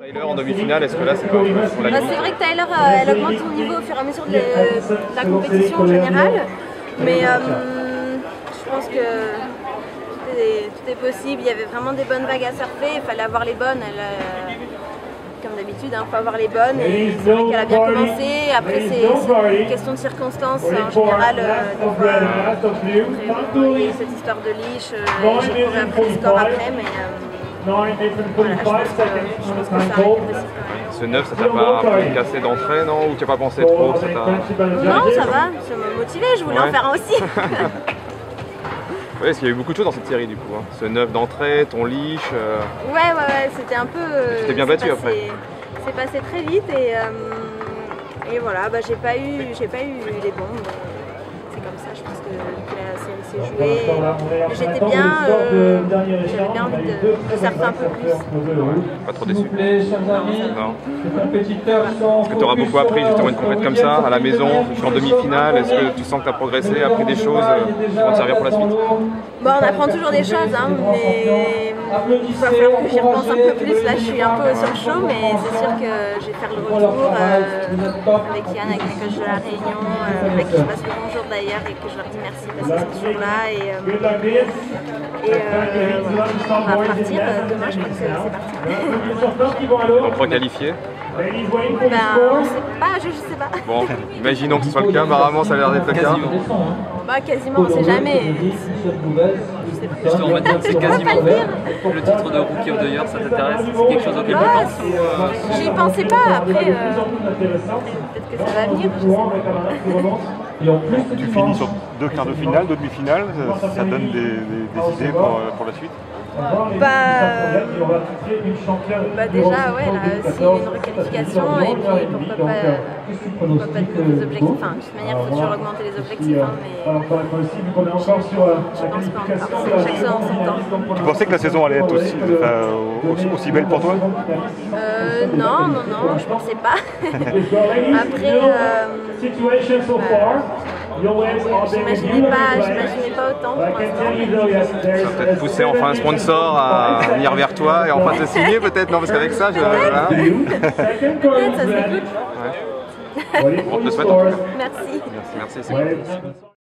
Tyler en demi-finale, est-ce que là c'est pas on l'a Bah, c'est vrai que Tyler, euh, elle augmente son niveau au fur et à mesure de, de la compétition en général. Mais euh, je pense que tout est, tout est possible. Il y avait vraiment des bonnes vagues à surfer. Il fallait avoir les bonnes. Elle, euh, comme d'habitude, il faut avoir les bonnes. Et c'est vrai qu'elle a bien commencé. Après, c'est une question de circonstances. En général, euh, des fois, euh, cette histoire de leash. euh, J'ai couru après le score après. Mais Ce 9, ça t'a pas cassé d'entrée, non? Ou tu as pas pensé trop ça Non, ça va, ça m'a motivé, je voulais Ouais. en faire un aussi. Oui, parce qu'il y a eu beaucoup de choses dans cette série du coup. hein. Ce 9 d'entrée, ton leash. euh, ouais, ouais, ouais, c'était un peu. euh, Tu t'es bien battu passé- après. C'est passé très vite et, euh, et voilà, bah, j'ai pas eu, j'ai pas eu les bombes. C'est comme ça, je pense que, s'est jouée. J'étais bien, euh, j'avais bien envie de, de surfer un peu plus. Pas trop déçu. Non. Est-ce que tu auras beaucoup appris justement une compète comme ça, à la maison, en demi-finale Est-ce que tu sens que tu as progressé, appris des choses qui vont te servir pour la suite Bon, on apprend toujours des choses, hein, mais il va falloir que j'y repense un peu plus. Là, je suis un peu sur le chaud, mais c'est sûr que je vais faire le retour euh, avec Yann, avec mes coachs de la Réunion, euh, avec qui je passe le bonjour d'ailleurs et que je leur dis merci parce qu'ils sont toujours là. Et, euh, et euh, on va partir euh, demain, je crois que c'est parti. Donc requalifié ben, on sait pas, je, je sais pas. Bon, imaginons que ce soit le cas, apparemment ça a l'air d'être le cas. quasiment. Bah, quasiment, on sait jamais. Je te remercie, c'est quasiment le titre de Rookie of the Year, ça t'intéresse C'est quelque chose auquel tu penses euh, J'y pensais pas, après, euh, peut-être que ça va venir, je sais pas. Tu finis sur deux quarts de finale, deux demi-finales, ça, ça donne des, des- des idées pour, euh, pour la suite Bah, bah déjà, ouais, là, s'il y a une requalification, et puis pourquoi pas, pourquoi pas de nouveaux objectifs. Enfin, de toute manière, il faut toujours augmenter les objectifs, hein, mais je pense pas chaque fois en son temps. Tu pensais que la saison allait être aussi, enfin, aussi, aussi belle pour toi Euh, non, non, non, je pensais pas. Après, euh, j'imaginais pas, j'imaginais pas autant pour l'instant. Ça va peut-être pousser enfin un sponsor à venir vers toi et enfin te signer peut-être, non parce qu'avec ça, je... hein Peut-être, ça serait cool. On te le souhaite en tout cas. Merci. Merci, merci. c'est cool.